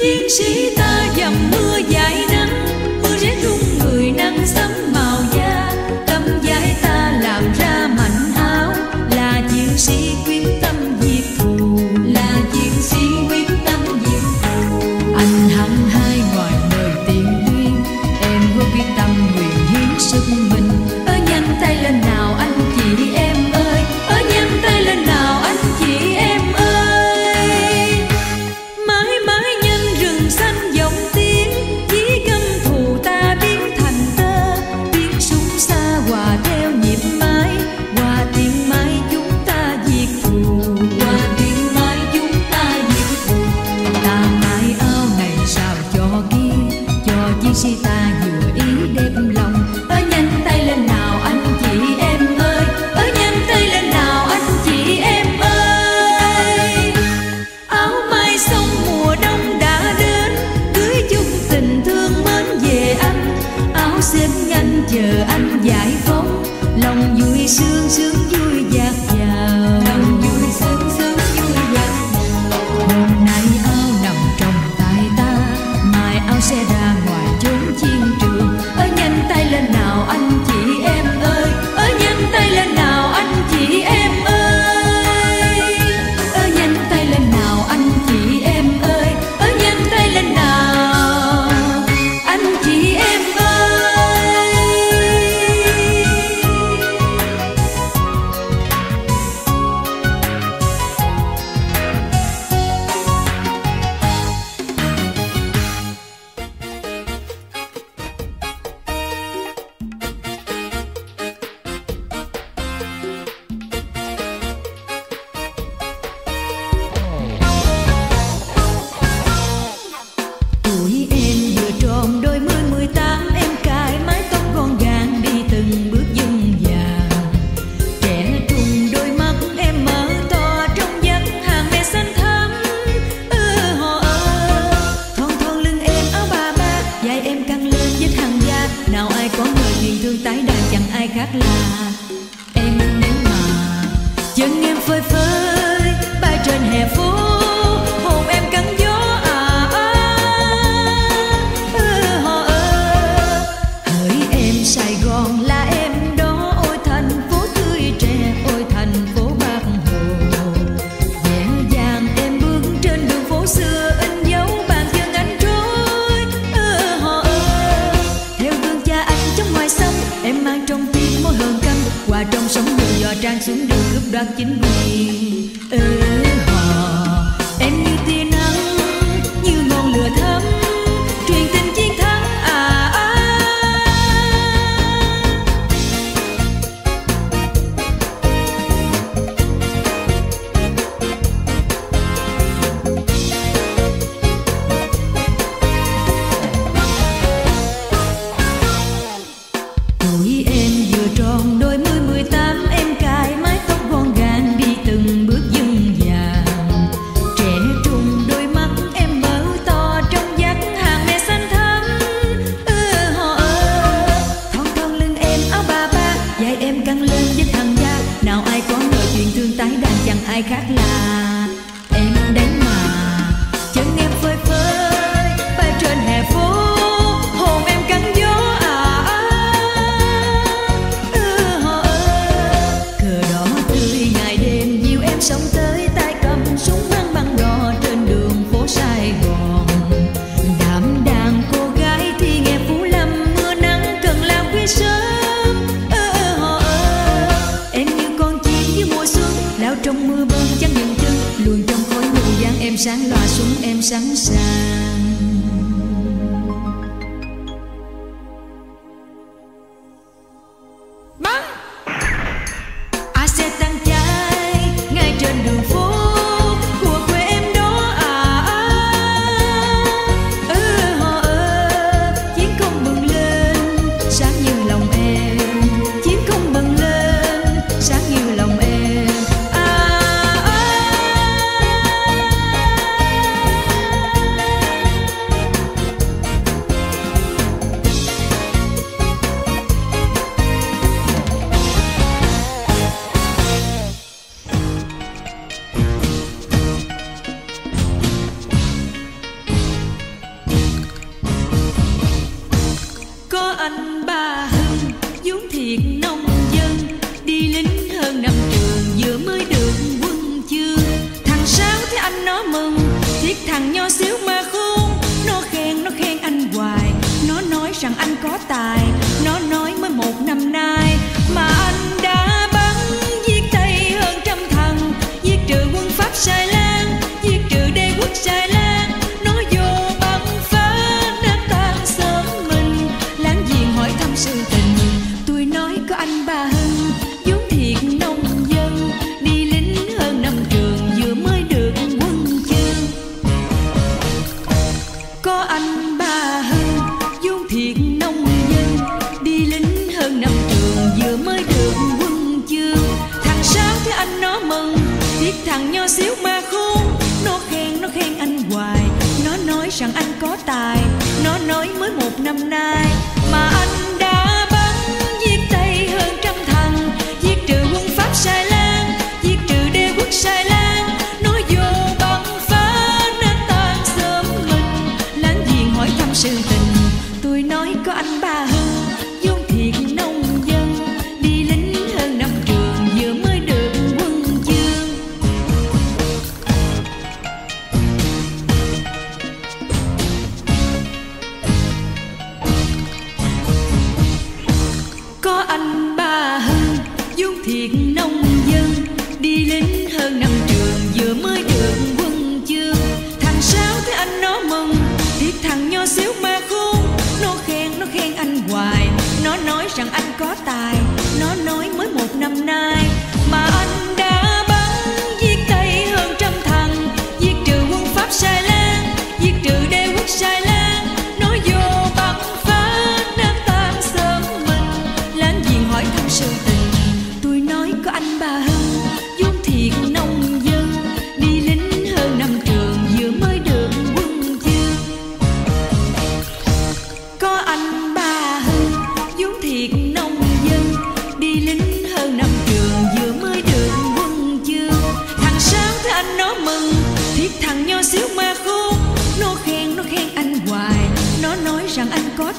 惊喜到 chờ anh giải phóng. Lòng vui sướng sướng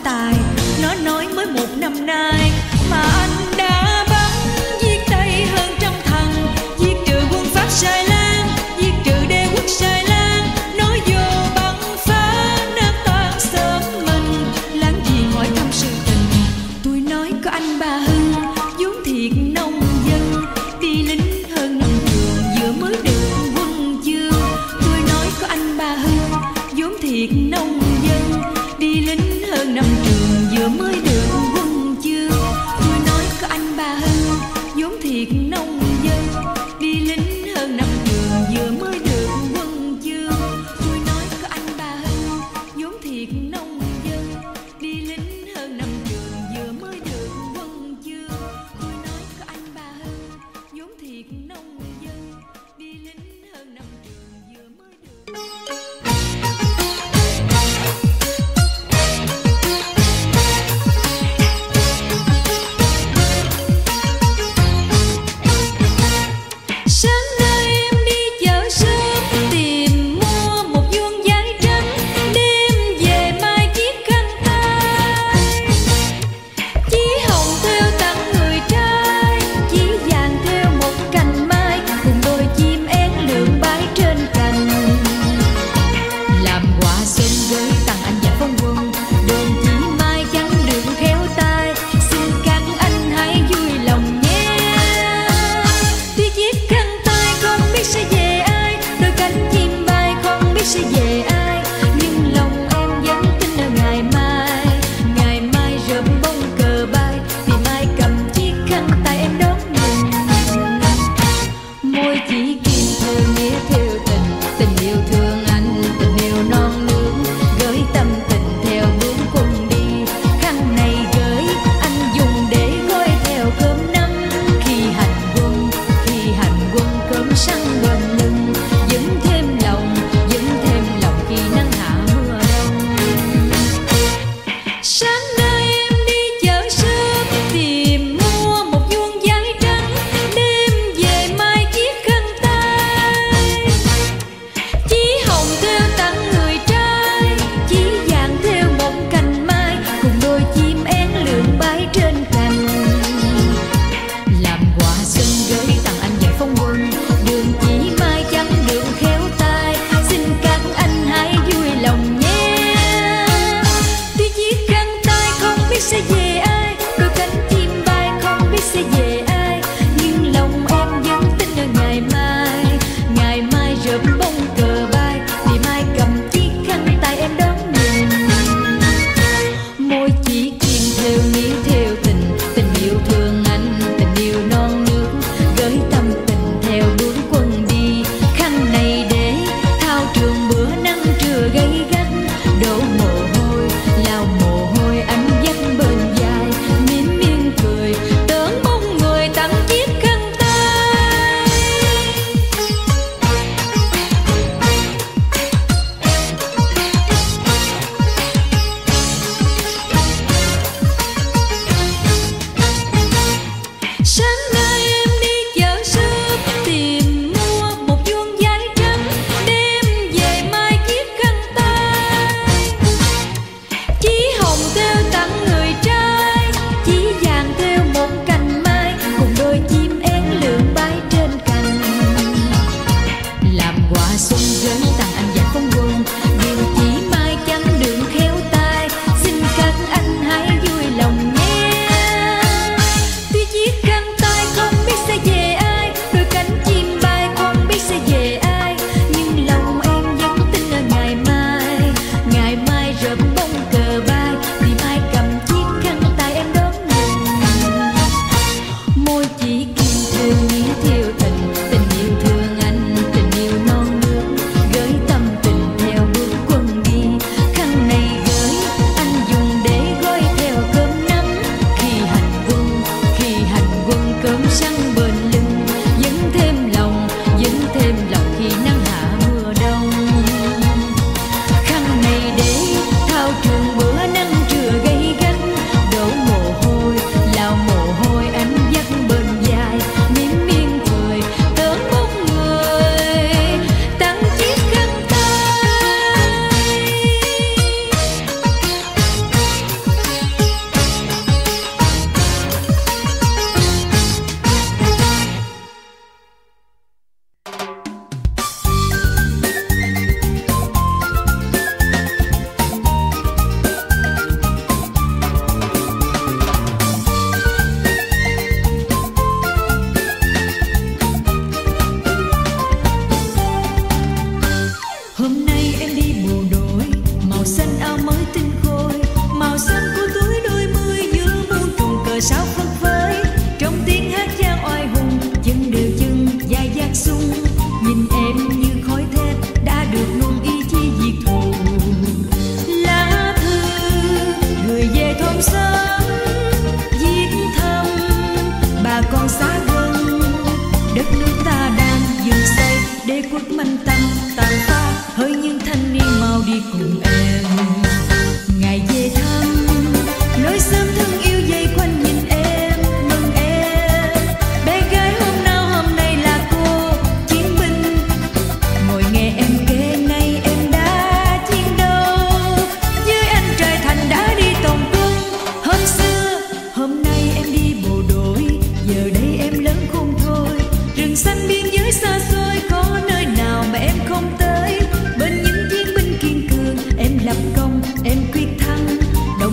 tài nó nói mới một năm nay.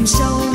sâu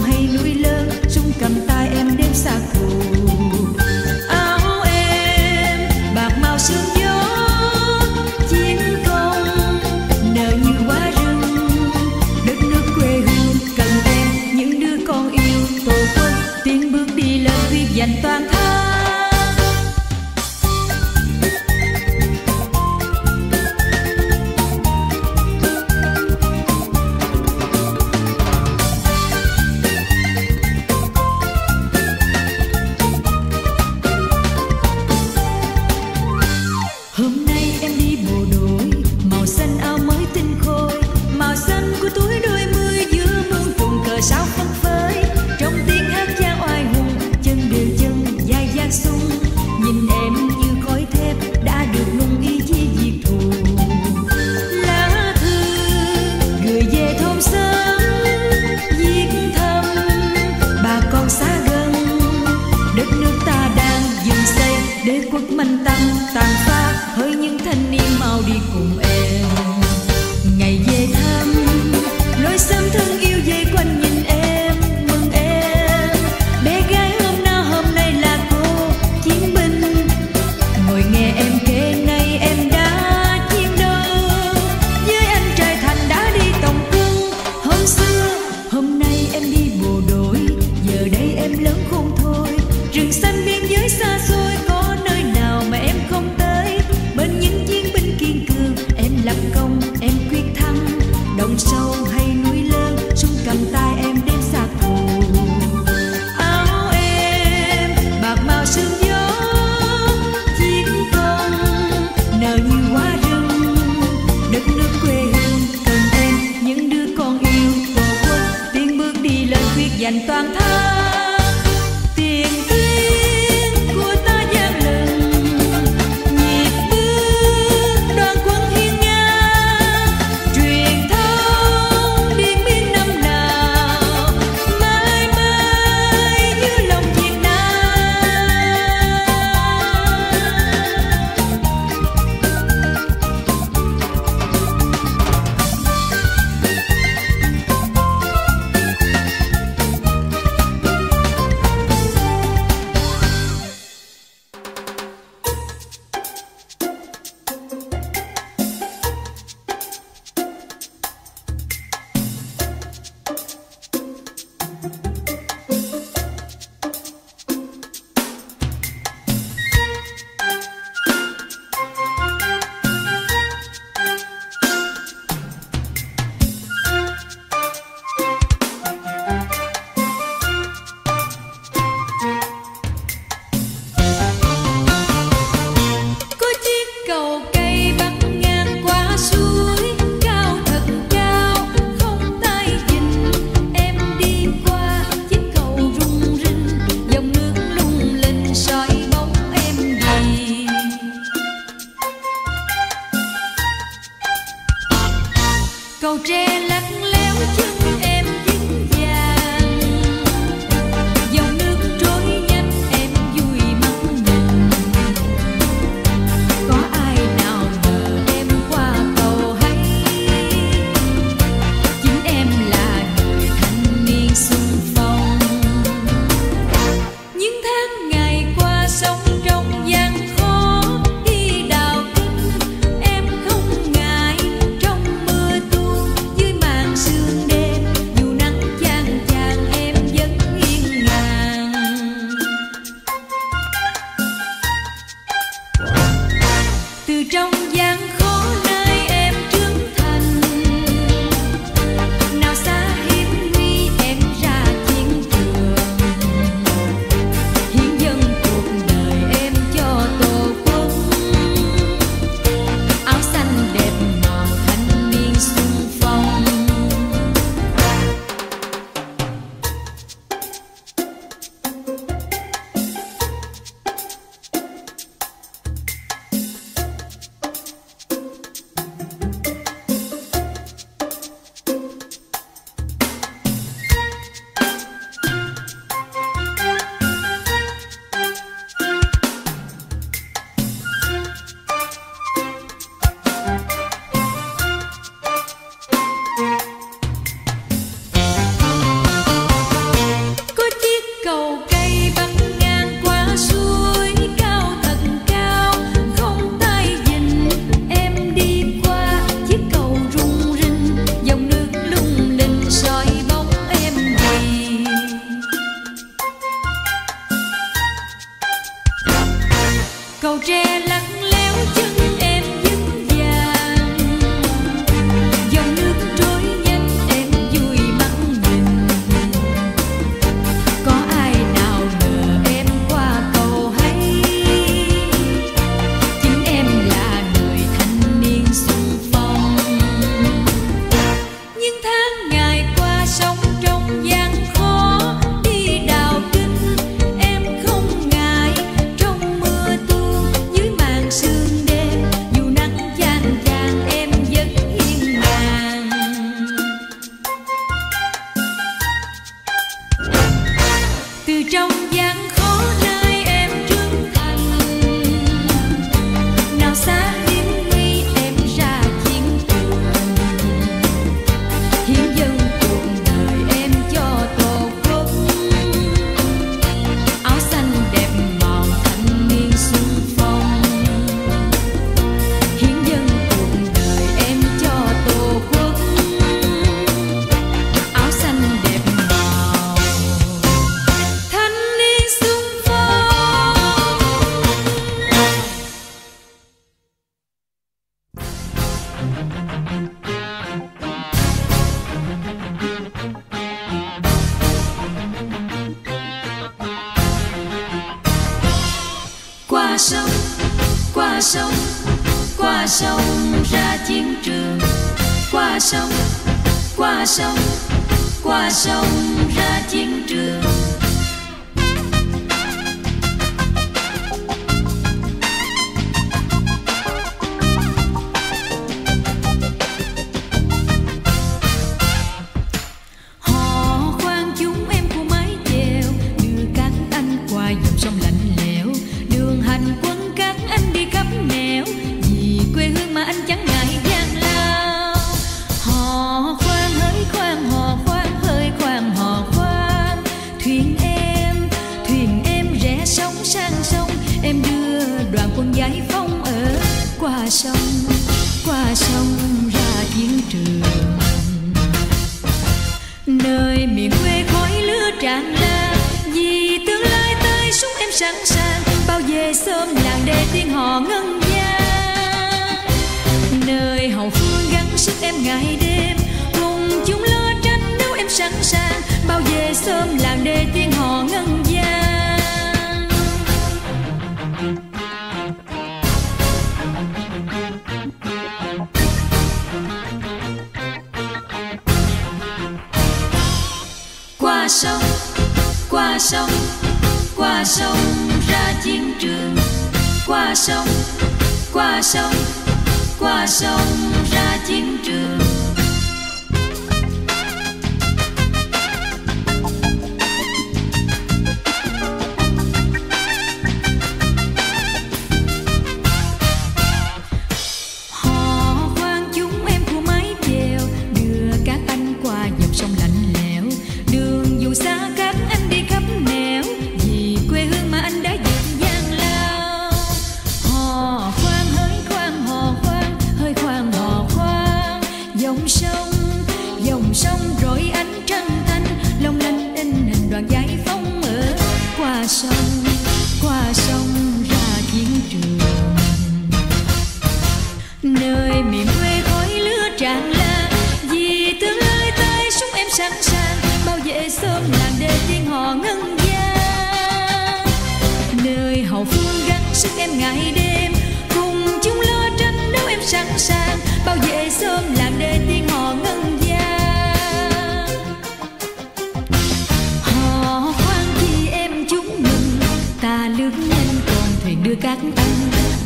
sông, qua sông ra chiến trường. Nơi miền quê khói lửa tràn lan vì tương lai tay súng em sẵn sàng, bao về sớm làng để tiếng họ ngân vang nơi hậu phương gắng sức em ngày đêm, cùng chúng lo tranh đấu em sẵn sàng, bao về sớm làng để tiếng sông, qua sông ra chiến trường. Qua sông qua sông qua sông ra chiến trường. đưa các anh.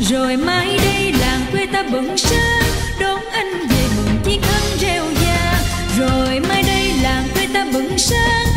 Rồi mai đây làng quê ta bừng sáng đón anh về mừng chiếc ấm reo vang rồi mai đây làng quê ta bừng sáng